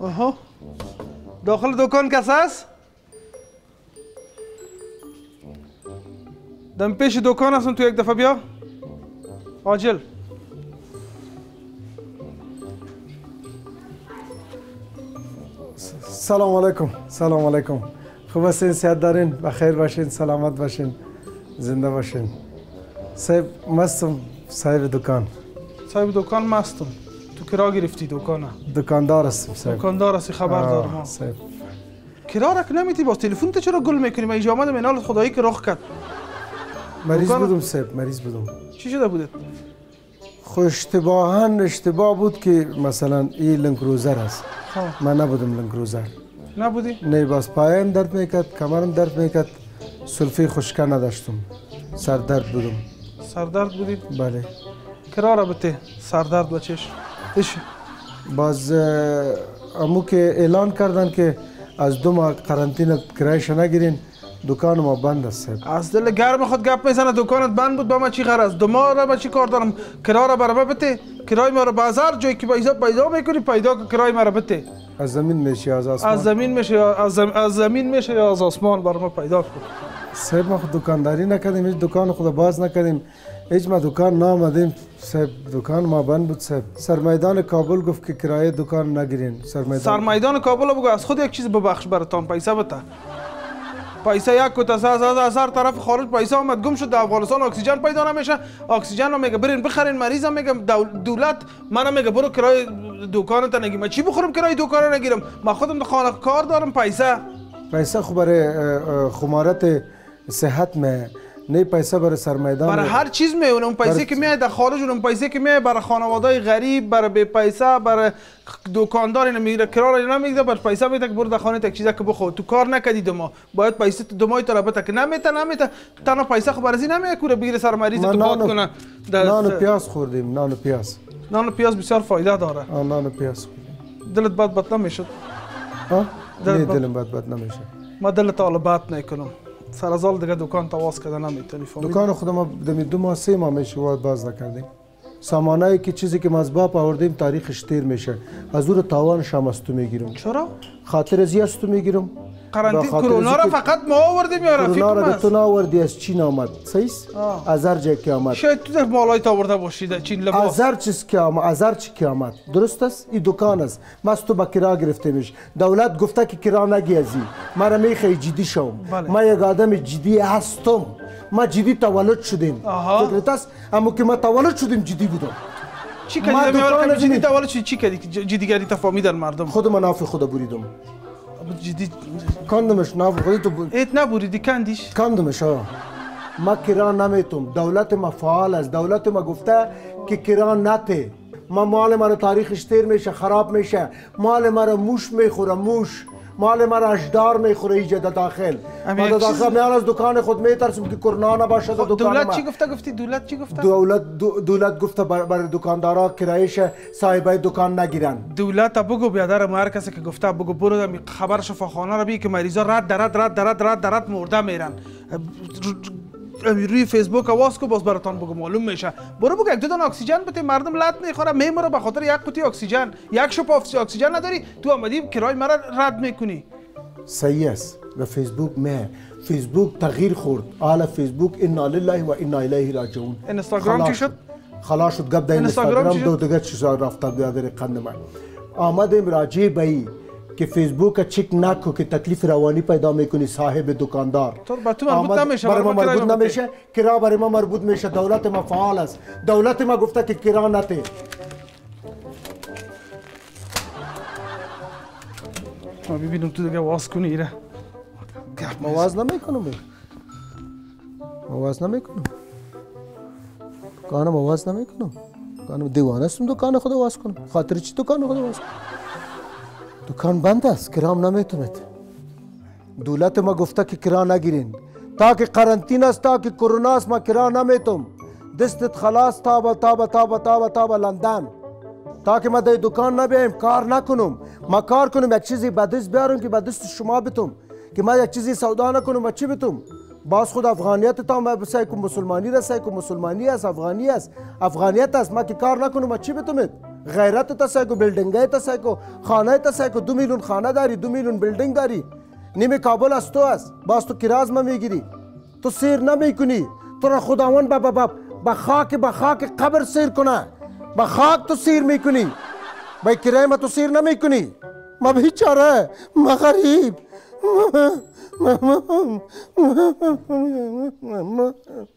آها. داخل دکان کس هست؟ دم پیش دکان هستم تو یک دفعه بیا. عاجل سلام علیکم سلام علیکم. خوب هستین؟ صحت دارین؟ بخیر باشین سلامت باشین زنده باشین. صاحب مستم صاحب دکان. صاحب دکان مستم. تو کرا گرفتی دکانه؟ دکاندار هستم صاحب دکاندار هستی خبر دارم. صاحب رک نمیتی باز تلفن تو چرا گل می‌کنی؟ من اینجا آمدم اینال خدایی که رخ کرد. مریض بودم صاحب مریض بودم. چی شده بودت خو اشتباها اشتباه بود که مثلا این لنکروزر است ها من نبودم لنکروزر نبودی؟ نه باز پایم درد می‌کرد کمرم درد می‌کرد سلفی خشکه نداشتم. سر درد بودم. سردرد بودی؟ بله. کرا را بته سردرد بچش ايش باز امو که اعلان کردن که از دو ماه قرنطینه کرایش نگیرین دکان ما بند است از دل گرم خود گپ می‌زنه دکانت بند بود با من چی غرض دو ماه را با چی کار دارم؟ کرا را برای بته کرای ما را بازار جایی که پیدا پیدا می‌کنی پیدا کن کرای ما را بته از زمین میشی از آسمان. از زمین میشه از, زم... از زمین میشه یا از آسمان برای ما پیدا کن. صاحب ما خود دکانداری نکردیم هیچ دکان خود باز نکردیم. هیچ ما دکان نامدیم صاحب دکان ما بند بود صاحب. سرمیدان کابل گفت که کرایه دکان نگیرین. سرمیدان سرمیدان کابل بگو از خود یک چیز ببخش براتان پیسه بته پیسه یک کت از از هر طرف خارج پیسه آمد گم شد در افغانستان اکسیژن پیدا نمیشه. اکسیژن رو میگه برین بخرین مریضم میگم دول- دولت منم میگه برو کرای دکانت نگی من چی بخورم کرای دکان نگیرم؟ من خودم خانه کار دارم پیسه. پیسه خو برای اه، اه، خمارت صحت میں نه پیسه برای سرمیدان برای هر چیز میونه اون پیسه که میاد در خارج اون پیسه که میاد برای خانواده غریب برای بی پیسه برای دکاندار اینا می‌گیره کرار اینا می‌گیره بر پیسه میده که برو در خانه یک چیزا که بخور. تو کار نکردی دما باید پیسه تو دمای بته که نمیته نمیته تنها پیسه خو برازی نمیاد کوره. بگیره سر مریض تو و- کنه. نان و پیاز خوردیم. نان و پیاز. نان و پیاز بسیار فایده داره. نان و پیاز دلت بد بد نمی‌شد؟ با- دلم بد بد نمیشه ما دلت بد نکنم. سر از حال دیگه دکان تواس کرده نمی‌تونی فهمیدی؟ دکان خود ما دمی دو ماه سه ماه میشه واد باز نکردیم. سامانه که چیزی که ما از باب آوردیم تاریخش تیر میشه. از او رو تاوانش هم از تو می‌گیرم. چرا؟ خاطر از از تو می‌گیرم. قرنطین کرونا را فقط ما آوردیم یا رفیق کرونا را؟ تو ناوردی از چین آمد؟ آه. از هر جای که آمد. شاید تو در مالای آورده باشید چین لباس. از هر چیز که آمد از هر چی که آمد. درست است؟ این دکان است. ما از تو با کرا گرفته میش دولت گفته که کرا نگیزی مرا می‌خوای جدی شوم. بله. ما یک آدم جدی هستم. ما جدی تولد شدیم. فکرت است؟ اما که ما تولد شدیم جدی بودم. چی ما کردی دکان میاره که جدی نبینیم. تا چی کردی؟ جدیگری تفاهمیدن مردم. خود منافع خود بریدم. جدی کاندمش نافع خودی تو ب- ایت نبوریدی کندیش کاندمش ها ما کرا نمیتم دولت ما فعال است دولت ما گفته که کرا نته ما مال ما رو تاریخش تیر میشه خراب میشه مال ما رو موش می‌خوره موش مال ما رو اشدار می‌خوره ایجا داخل. ما چیز- داخل میان از دکان خود میترسم که کرونا نباشه در دکان دولت چی گفته؟ گفتی دولت چی گفته؟ دولت دو- دولت گفته بر, بر دکاندارا کرایش صاحبای دکان نگیرن. دولت بگو بیادر ما هر کسی که گفته بگو برو خبر شفاخانه رو بگی که مریضا رد درد رد درد رد درد مرده میرن. روی فیسبوک آواز کو باز براتان بگو معلوم میشه. برو بگو یک دو دانه اکسیژن بده مردم لط می‌خوره میموره به خاطر یک قوطی اکسیژن یک شپ اکسیژن نداری تو آمدی کرای مرا رد می‌کنی. صحیح است. و فیسبوک نه فیسبوک تغییر خورد. حالا فیسبوک انا لله و انا الیه راجعون. اینستاگرام چی شد؟ خلاص شد. گپ اینستاگرام دو دیگه چیزا رفته بیادر قند من. آمدیم راجع به ای که فیسبوک چک نکو که تکلیف روانی پیدا می‌کنی صاحب دکاندار. تو به تو مربوط نمیشه، برای ما ما مربوط. نمیشه. کرا برای ما مربوط میشه. دولت ما فعال است. دولت ما گفته که کرا نته. ما ببینم تو دیگه واس کنی ایره. گپ مواز نمی‌کنم. مواز نمی‌کنم. دکان مواز نمی‌کنم. دکان دیوانه استم دکان خود واز کنم. خاطر چی دکان خود واز کنم؟ دکان بند است کرام نمی‌تونید. دولت ما گفته که کرا نگیرین. تا که قرنطین است تا که کرونا است ما کرا نمیتم دستت خلاص تابا تابا تابا تابا تابا لندن. تا که ما در دکان نبیم کار نکنم. ما کار کنم یک چیزی به دست بیارم که به دست شما بتم که ما یک چیزی سودا نکنم و چی بتم باز خود افغانیت تا ما بسای که مسلمانی را سای که مسلمانی است افغانی است. افغانیت است ما که کار نکنم و چی بتمید غیرت تسای کو بلڈنگ تسای کو خانه تسای کو دو میلیون خانه داری دو میلیون بلڈنگ داری نیمه کابل از تو است. باز تو کراز ما می‌گیری. تو سیر نمی‌کنی. تو را خداوند با با با خاک با خاک قبر سیر کنه. با خاک تو سیر می‌کنی. با کرای ما تو سیر نمی‌کنی. ما بیچاره. ما غریب.